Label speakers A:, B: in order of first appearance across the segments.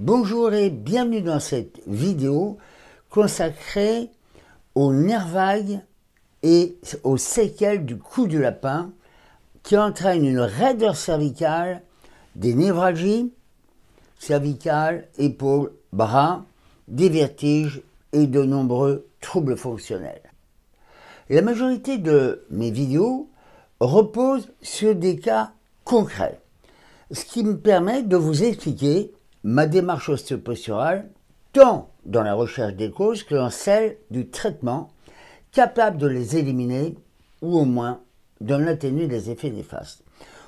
A: Bonjour et bienvenue dans cette vidéo consacrée aux nerfs vagues et aux séquelles du cou du lapin qui entraînent une raideur cervicale, des névralgies cervicales, épaules, bras, des vertiges et de nombreux troubles fonctionnels. La majorité de mes vidéos reposent sur des cas concrets, ce qui me permet de vous expliquer ma démarche ostéoposturale, tant dans la recherche des causes que dans celle du traitement, capable de les éliminer ou au moins d'en atténuer les effets néfastes.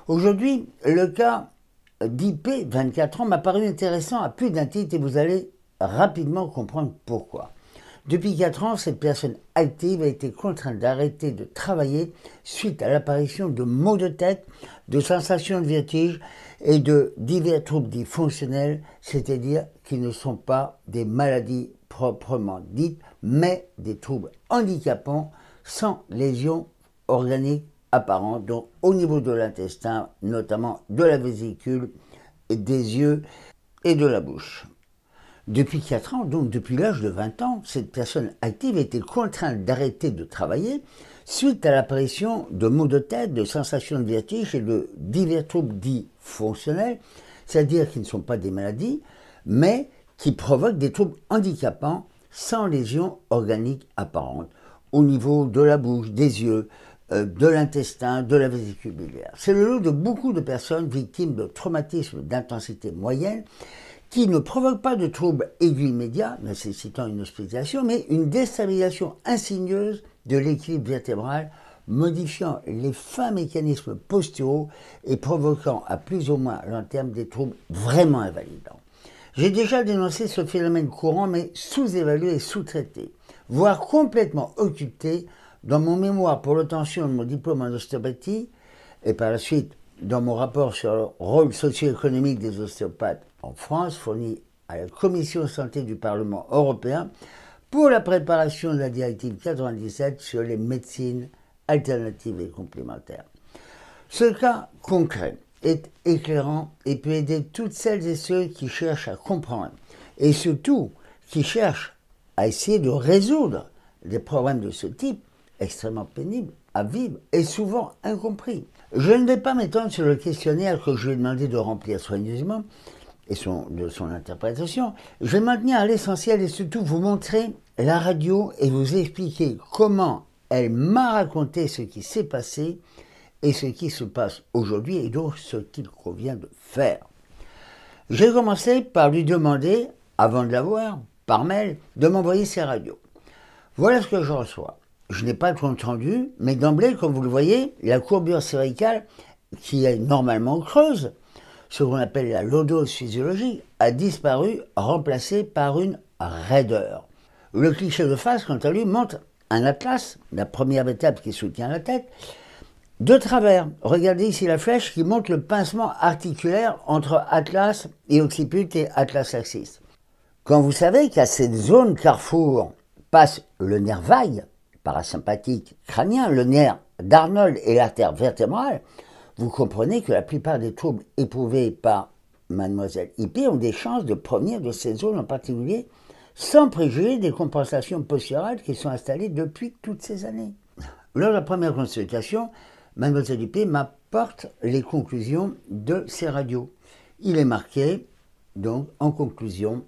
A: Aujourd'hui, le cas d'IP, 24 ans, m'a paru intéressant à plus d'un titre et vous allez rapidement comprendre pourquoi. Depuis 4 ans, cette personne active a été contrainte d'arrêter de travailler suite à l'apparition de maux de tête, de sensations de vertige et de divers troubles dits fonctionnels, c'est-à-dire qui ne sont pas des maladies proprement dites, mais des troubles handicapants sans lésions organiques apparentes, donc au niveau de l'intestin, notamment de la vésicule, des yeux et de la bouche. Depuis 4 ans, donc depuis l'âge de 20 ans, cette personne active était contrainte d'arrêter de travailler suite à l'apparition de maux de tête, de sensations de vertige et de divers troubles dits fonctionnels, c'est-à-dire qui ne sont pas des maladies, mais qui provoquent des troubles handicapants sans lésions organiques apparentes, au niveau de la bouche, des yeux, euh, de l'intestin, de la vésicule biliaire. C'est le lot de beaucoup de personnes victimes de traumatismes d'intensité moyenne qui ne provoque pas de troubles aigus immédiats, nécessitant une hospitalisation, mais une déstabilisation insigneuse de l'équilibre vertébral, modifiant les fins mécanismes posturaux et provoquant à plus ou moins long terme des troubles vraiment invalidants. J'ai déjà dénoncé ce phénomène courant, mais sous-évalué et sous-traité, voire complètement occulté dans mon mémoire pour l'obtention de mon diplôme en ostéopathie, et par la suite dans mon rapport sur le rôle socio-économique des ostéopathes en France, fourni à la Commission santé du Parlement européen pour la préparation de la directive 97 sur les médecines alternatives et complémentaires. Ce cas concret est éclairant et peut aider toutes celles et ceux qui cherchent à comprendre et surtout qui cherchent à essayer de résoudre des problèmes de ce type extrêmement pénibles à vivre et souvent incompris. Je ne vais pas m'étendre sur le questionnaire que je lui ai demandé de remplir soigneusement et son, de son interprétation. Je vais maintenir à l'essentiel et surtout vous montrer la radio et vous expliquer comment elle m'a raconté ce qui s'est passé et ce qui se passe aujourd'hui et donc ce qu'il convient de faire. J'ai commencé par lui demander, avant de l'avoir, par mail, de m'envoyer ses radios. Voilà ce que je reçois. Je n'ai pas le compte rendu, mais d'emblée, comme vous le voyez, la courbure cervicale, qui est normalement creuse, ce qu'on appelle la lodose physiologique, a disparu, remplacée par une raideur. Le cliché de face, quant à lui, montre un atlas, la première étape qui soutient la tête, de travers. Regardez ici la flèche qui montre le pincement articulaire entre atlas et occiput et atlas axis. Quand vous savez qu'à cette zone carrefour passe le nerf vague, parasympathique crânien, le nerf d'Arnold et l'artère vertébrale, vous comprenez que la plupart des troubles éprouvés par mademoiselle IP ont des chances de provenir de cette zone en particulier, sans préjuger des compensations posturales qui sont installées depuis toutes ces années. Lors de la première consultation, mademoiselle IP m'apporte les conclusions de ces radios. Il est marqué, donc, en conclusion,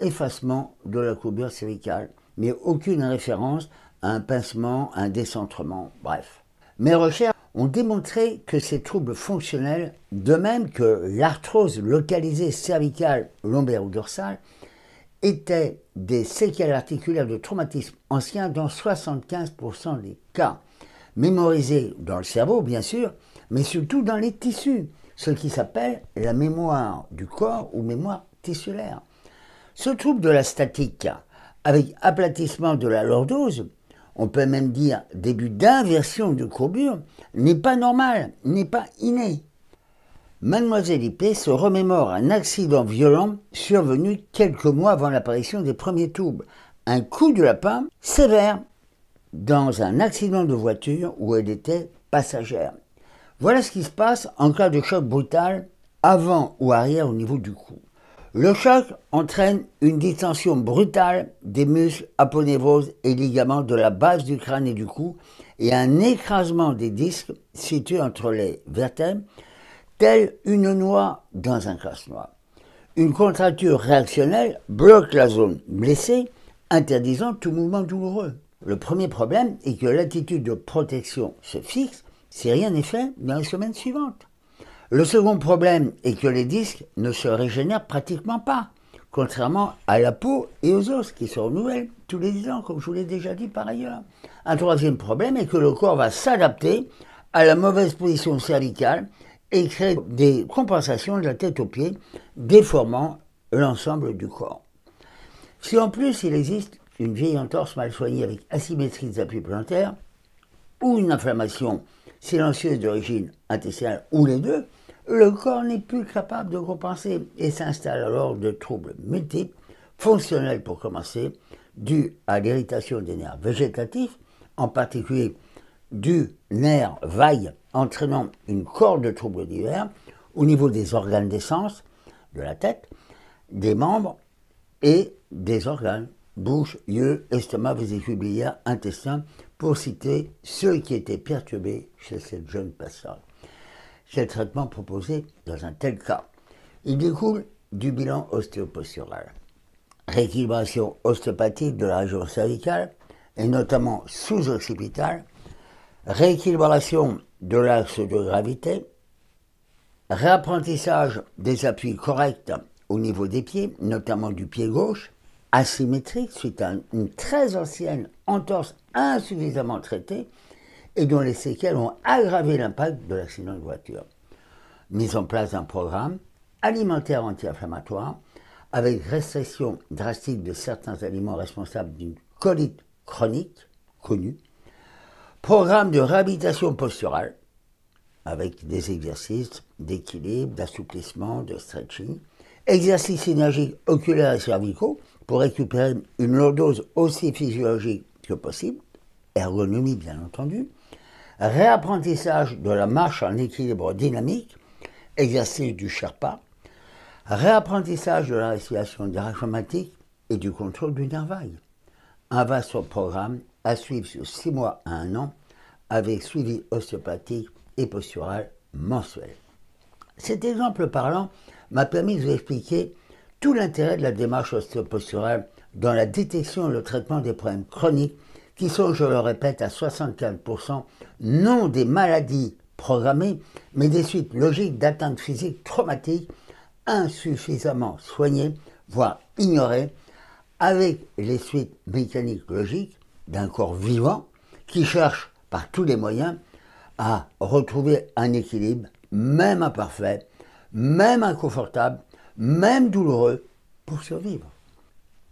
A: effacement de la courbure cervicale, mais aucune référence un pincement, un décentrement, bref. Mes recherches ont démontré que ces troubles fonctionnels, de même que l'arthrose localisée cervicale, lombaire ou dorsale, étaient des séquelles articulaires de traumatisme ancien dans 75% des cas, mémorisés dans le cerveau bien sûr, mais surtout dans les tissus, ce qui s'appelle la mémoire du corps ou mémoire tissulaire. Ce trouble de la statique, avec aplatissement de la lordose, on peut même dire début d'inversion de courbure, n'est pas normal, n'est pas inné. Mademoiselle IP se remémore un accident violent survenu quelques mois avant l'apparition des premiers troubles. Un coup de lapin sévère dans un accident de voiture où elle était passagère. Voilà ce qui se passe en cas de choc brutal avant ou arrière au niveau du cou. Le choc entraîne une distension brutale des muscles aponevroses et ligaments de la base du crâne et du cou et un écrasement des disques situés entre les vertèbres, tel une noix dans un casse-noix. Une contracture réactionnelle bloque la zone blessée, interdisant tout mouvement douloureux. Le premier problème est que l'attitude de protection se fixe si rien n'est fait dans les semaines suivantes. Le second problème est que les disques ne se régénèrent pratiquement pas, contrairement à la peau et aux os qui se renouvellent tous les 10 ans, comme je vous l'ai déjà dit par ailleurs. Un troisième problème est que le corps va s'adapter à la mauvaise position cervicale et créer des compensations de la tête aux pieds, déformant l'ensemble du corps. Si en plus il existe une vieille entorse mal soignée avec asymétrie des appuis plantaires, ou une inflammation silencieuse d'origine intestinale, ou les deux, le corps n'est plus capable de compenser et s'installe alors de troubles multiples, fonctionnels pour commencer, dus à l'irritation des nerfs végétatifs, en particulier du nerf vague entraînant une corde de troubles divers au niveau des organes d'essence, de la tête, des membres et des organes, bouche, yeux, estomac, vésicule biliaire, intestin, pour citer ceux qui étaient perturbés chez cette jeune patiente. C'est le traitement proposé dans un tel cas. Il découle du bilan ostéopostural. Rééquilibration ostéopathique de la région cervicale, et notamment sous-occipitale, rééquilibration de l'axe de gravité, réapprentissage des appuis corrects au niveau des pieds, notamment du pied gauche, asymétrique suite à une très ancienne entorse insuffisamment traitée, et dont les séquelles ont aggravé l'impact de l'accident de voiture. Mise en place d'un programme alimentaire anti-inflammatoire avec restriction drastique de certains aliments responsables d'une colite chronique connue, programme de réhabilitation posturale avec des exercices d'équilibre, d'assouplissement, de stretching, exercices synergiques oculaires et cervicaux pour récupérer une lordose aussi physiologique que possible, ergonomie bien entendu, réapprentissage de la marche en équilibre dynamique, exercice du Sherpa, réapprentissage de la respiration diaphragmatique et du contrôle du nerf vague. Un vaste programme à suivre sur six mois à un an avec suivi ostéopathique et postural mensuel. Cet exemple parlant m'a permis de vous expliquer tout l'intérêt de la démarche ostéoposturale dans la détection et le traitement des problèmes chroniques qui sont, je le répète, à 75% non des maladies programmées, mais des suites logiques d'atteintes physiques traumatiques insuffisamment soignées, voire ignorées, avec les suites mécaniques logiques d'un corps vivant qui cherche par tous les moyens à retrouver un équilibre, même imparfait, même inconfortable, même douloureux, pour survivre.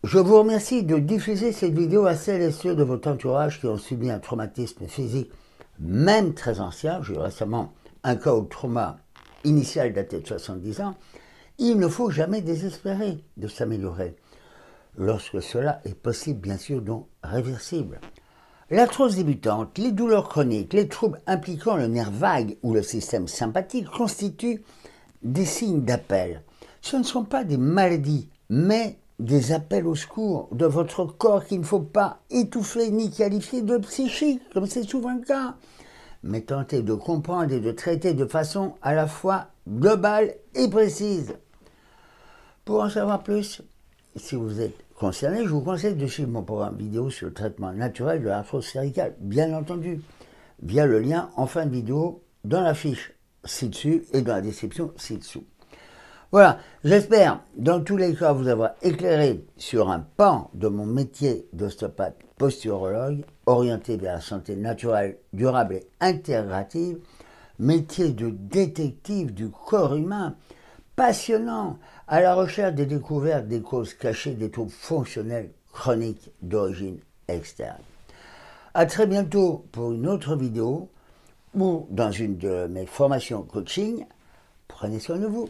A: Je vous remercie de diffuser cette vidéo à celles et ceux de votre entourage qui ont subi un traumatisme physique, même très ancien. J'ai eu récemment un cas au trauma initial daté de 70 ans. Il ne faut jamais désespérer de s'améliorer, lorsque cela est possible, bien sûr, donc réversible. L'arthrose débutante, les douleurs chroniques, les troubles impliquant le nerf vague ou le système sympathique constituent des signes d'appel. Ce ne sont pas des maladies, mais des appels au secours de votre corps qu'il ne faut pas étouffer ni qualifier de psychique, comme c'est souvent le cas, mais tenter de comprendre et de traiter de façon à la fois globale et précise. Pour en savoir plus, si vous êtes concerné, je vous conseille de suivre mon programme vidéo sur le traitement naturel de l'arthrose cervicale, bien entendu, via le lien en fin de vidéo dans la fiche ci-dessus et dans la description ci-dessous. Voilà, j'espère dans tous les cas vous avoir éclairé sur un pan de mon métier d'ostéopathe posturologue orienté vers la santé naturelle, durable et intégrative, métier de détective du corps humain, passionnant, à la recherche des découvertes des causes cachées des troubles fonctionnels chroniques d'origine externe. A très bientôt pour une autre vidéo ou dans une de mes formations coaching. Prenez soin de vous.